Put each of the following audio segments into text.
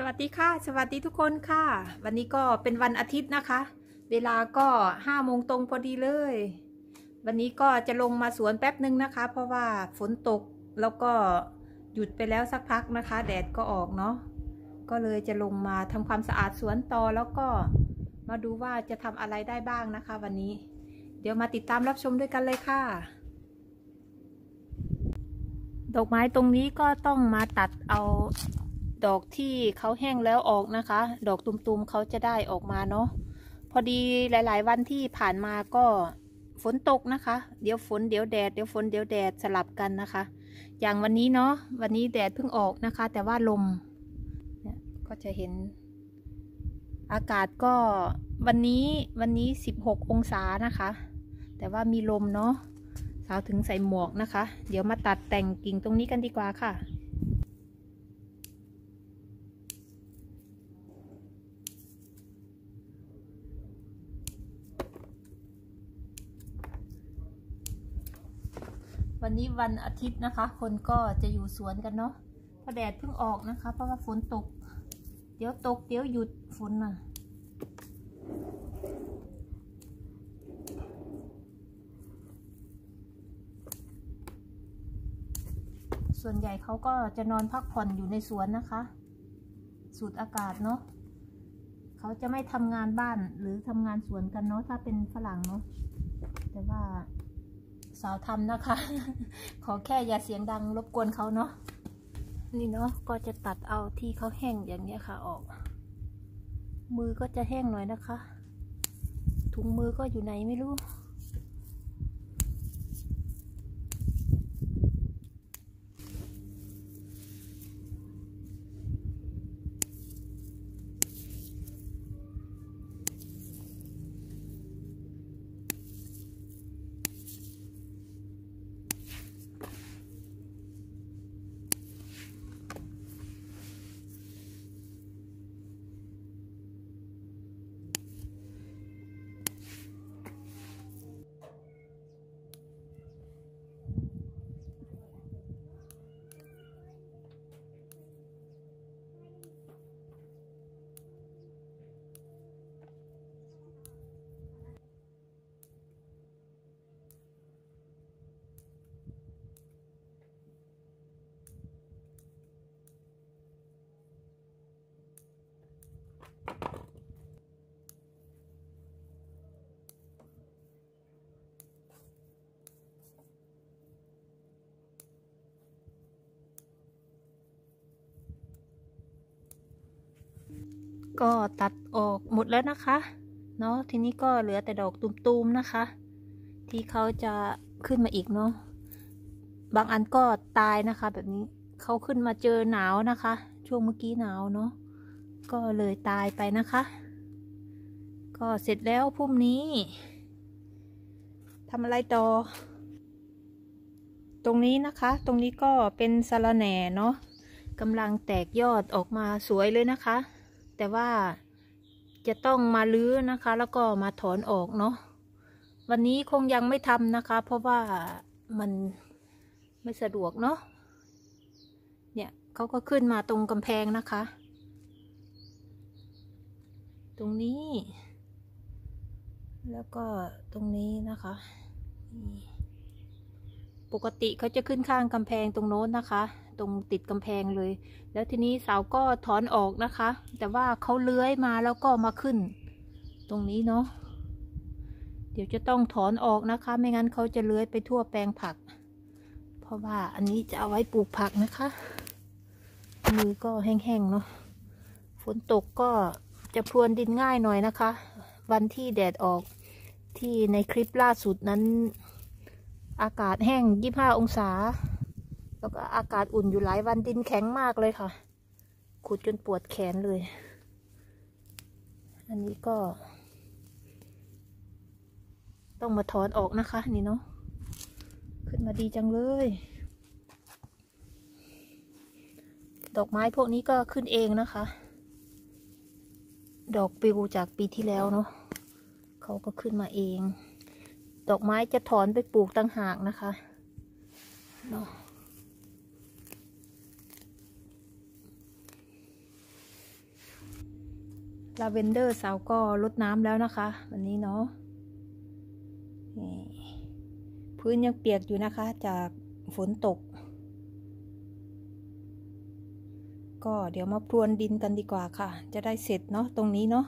สวัสดีค่ะ สวัสดีทุกคนค่ะ วันนี้ก็เป็นวันอาทิตย์นะคะ เวลาก็ห้าโมงตรงพอดีเลย วันนี้ก็จะลงมาสวนแป๊บหนึ่งนะคะ เพราะว่าฝนตกแล้วก็หยุดไปแล้วสักพักนะคะ แดดก็ออกเนาะก็เลยจะลงมาทำความสะอาดสวนต่อแล้วก็มาดูว่าจะทำอะไรได้บ้างนะคะ วันนี้ เดี๋ยวมาติดตามรับชมด้วยกันเลยค่ะ ดอกไม้ตรงนี้ก็ต้องมาตัดเอา ดอกที่เขาแห้งแล้วออกนะคะ ดอกตุ่มๆเขาจะได้ออกมาเนาะพอดีหลาย ๆ วันที่ผ่านมาก็ฝนตกนะคะ เดี๋ยวฝนเดี๋ยวแดดเดี๋ยวฝนเดี๋ยวแดดสลับกันนะคะ อย่างวันนี้เนาะวันนี้แดดเพิ่งออกนะคะ แต่ว่าลมเนี่ยก็จะเห็น อากาศก็วันนี้วันนี้ 16 องศานะคะ แต่ว่ามีลมเนาะสาวถึงใส่หมวกนะคะ เดี๋ยวมาตัดแต่งกิ่งตรงนี้กันดีกว่าค่ะ วันนี้วันอาทิตย์นะคะ คนก็จะอยู่สวนกันเนาะเพราะแดดเพิ่งออกนะคะ เพราะว่าฝนตก เดี๋ยวตกเดี๋ยวหยุดฝนน่ะส่วนใหญ่เขาก็จะนอนพักผ่อนอยู่ในสวนนะคะ สูดอากาศเนาะเขาจะไม่ทำงานบ้านหรือทำงานสวนกันเนาะถ้าเป็นฝรั่งเนาะแต่ว่า สาวทำนะคะ ขอแค่อย่าเสียงดังรบกวนเขาเนาะนี่เนาะก็จะตัดเอาที่เขาแห้งอย่างเนี้ยค่ะออก มือก็จะแห้งหน่อยนะคะ ถุงมือก็อยู่ไหนไม่รู้ ก็ตัดออกหมดแล้วนะคะเนาะทีนี้ก็เหลือแต่ดอกตุมๆนะคะ ที่เขาจะขึ้นมาอีกเนาะบางอันก็ตายนะคะ แบบนี้เขาขึ้นมาเจอหนาวนะคะ ช่วงเมื่อกี้หนาวเนาะก็เลยตายไปนะคะ ก็เสร็จแล้วพรุ่งนี้ทำอะไรต่อ ตรงนี้นะคะ ตรงนี้ก็เป็นสะระแหน่เนาะกำลังแตกยอดออกมาสวยเลยนะคะ แต่ว่าจะต้องมาลื้อนะคะ แล้วก็มาถอนออกเนาะวันนี้คงยังไม่ทำนะคะ เพราะว่ามันไม่สะดวกเนาะเนี่ยเขาก็ขึ้นมาตรงกำแพงนะคะ ตรงนี้ แล้วก็ตรงนี้นะคะปกติเขาจะขึ้นข้างกำแพงตรงโน้นนะคะ ตรงติดกำแพงเลย แล้วทีนี้เสาก็ถอนออกนะคะ แต่ว่าเขาเลื้อยมาแล้วก็มาขึ้น ตรงนี้เนาะเดี๋ยวจะต้องถอนออกนะคะ ไม่งั้นเขาจะเลื้อยไปทั่วแปลงผัก เพราะว่าอันนี้จะเอาไว้ปลูกผักนะคะ มือก็แห้งๆเนาะฝนตกก็จะพรวนดินง่ายหน่อยนะคะ วันที่แดดออกที่ในคลิปล่าสุดนั้น อากาศแห้ง 25 องศา แล้วก็อากาศอุ่นอยู่หลายวันดินแข็งมากเลยค่ะ ขุดจนปวดแขนเลย อันนี้ก็ ต้องมาถอนออกนะคะนี่เนาะขึ้นมาดีจังเลย ดอกไม้พวกนี้ก็ขึ้นเองนะคะ ดอกปิวจากปีที่แล้วเนาะเขาก็ขึ้นมาเอง ดอกไม้จะถอนไปปลูกตั้งหากนะคะเนาะ ลาเวนเดอร์สาวก็ลดน้ำแล้วนะคะ วันนี้เนาะพื้นยังเปียกอยู่นะคะ จากฝนตก ก็เดี๋ยวมาพรวนดินกันดีกว่าค่ะ จะได้เสร็จเนาะตรงนี้เนาะ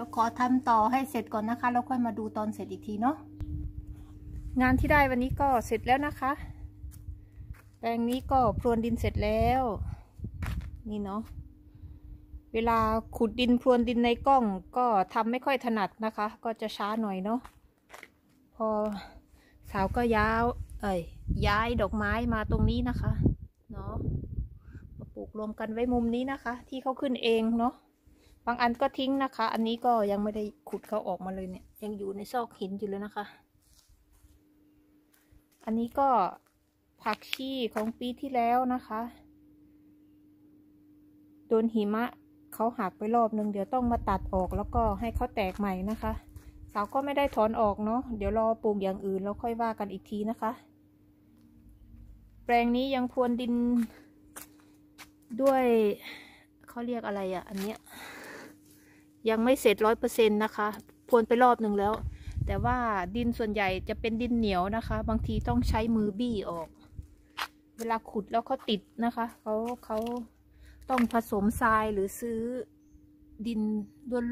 ดี๋ยวขอทำต่อให้เสร็จก่อนนะคะ แล้วค่อยมาดูตอนเสร็จอีกทีเนาะงานที่ได้วันนี้ก็เสร็จแล้วนะคะ แปลงนี้ก็พรวนดินเสร็จแล้ว นี่เนาะเวลาขุดดินพรวนดินในกล้องก็ทำไม่ค่อยถนัดนะคะ ก็จะช้าหน่อยเนาะพอสาวก็ย้าวเอ้ยย้ายดอกไม้มาตรงนี้นะคะเนาะมาปลูกรวมกันไว้มุมนี้นะคะ ที่เขาขึ้นเองเนาะ บางอันก็ทิ้งนะคะ อันนี้ก็ยังไม่ได้ขุดเขาออกมาเลยเนี่ย ยังอยู่ในซอกหินอยู่เลยนะคะ อันนี้ก็ผักชีของปีที่แล้วนะคะ โดนหิมะเขาหักไปรอบหนึ่งเดี๋ยวต้องมาตัดออกแล้วก็ให้เขาแตกใหม่นะคะ เสาก็ไม่ได้ถอนออกเนาะ เดี๋ยวรอปลูกอย่างอื่นแล้วค่อยว่ากันอีกทีนะคะ แปลงนี้ยังพรวนดินด้วยเขาเรียกอะไรอะ่ะ อันเนี้ย ยังไม่เสร็จร้อยเปอร์เซ็นต์นะคะพรวนไปรอบหนึ่งแล้ว แต่ว่าดินส่วนใหญ่จะเป็นดินเหนียวนะคะ บางทีต้องใช้มือบี้ออก เวลาขุดแล้วเขาติดนะคะเขาเขาต้องผสมทรายหรือซื้อดิน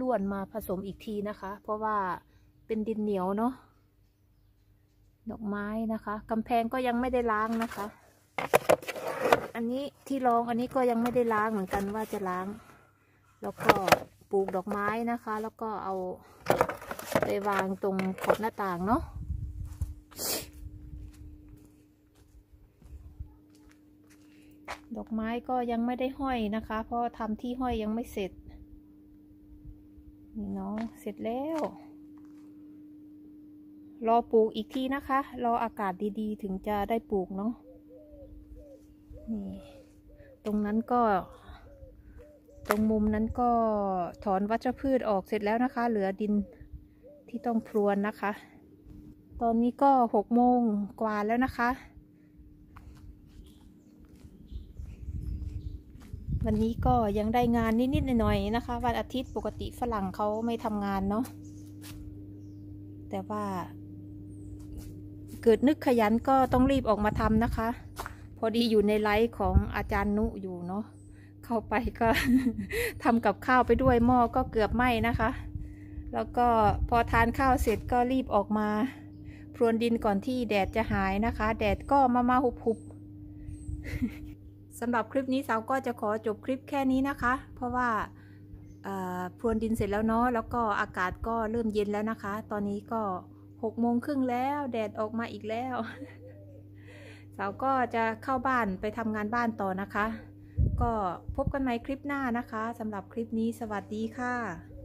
ล้วนๆมาผสมอีกทีนะคะ เพราะว่าเป็นดินเหนียวเนาะดอกไม้นะคะกำแพงก็ยังไม่ได้ล้างนะคะ อันนี้ที่รองอันนี้ก็ยังไม่ได้ล้างเหมือนกันว่าจะล้าง แล้วก็ ปลูกดอกไม้นะคะ แล้วก็เอาไปวางตรงขอบหน้าต่างเนาะดอกไม้ก็ยังไม่ได้ห้อยนะคะ เพราะทำที่ห้อยยังไม่เสร็จนี่เนาะเสร็จแล้ว รอปลูกอีกทีนะคะ รออากาศดีๆ ถึงจะได้ปลูกเนาะนี่ตรงนั้นก็ ตรงมุมนั้นก็ถอนวัชพืชออกเสร็จแล้วนะคะ เหลือดินที่ต้องพรวนนะคะ ตอนนี้ก็หกโมงกว่าแล้วนะคะ วันนี้ก็ยังได้งานนิดๆหน่อยๆนะคะ วันอาทิตย์ปกติฝรั่งเขาไม่ทำงานเนาะแต่ว่า เกิดนึกขยันก็ต้องรีบออกมาทำนะคะ พอดีอยู่ในไลฟ์ของอาจารย์นุอยู่เนาะ เข้าไปก็ทำกับข้าวไปด้วยหม้อก็เกือบไหม้นะคะ แล้วก็พอทานข้าวเสร็จก็รีบออกมา พรวนดินก่อนที่แดดจะหายนะคะ แดดก็มามาหุบหุบสำหรับคลิปนี้สาวก็จะขอจบคลิปแค่นี้นะคะ เพราะว่าพรวนดินเสร็จแล้วเนาะแล้วก็อากาศก็เริ่มเย็นแล้วนะคะ ตอนนี้ก็หกโมงครึ่งแล้วแดดออกมาอีกแล้ว สาวก็จะเข้าบ้านไปทำงานบ้านต่อนะคะ ก็พบกันใหม่คลิปหน้านะคะสำหรับคลิปนี้สวัสดีค่ะ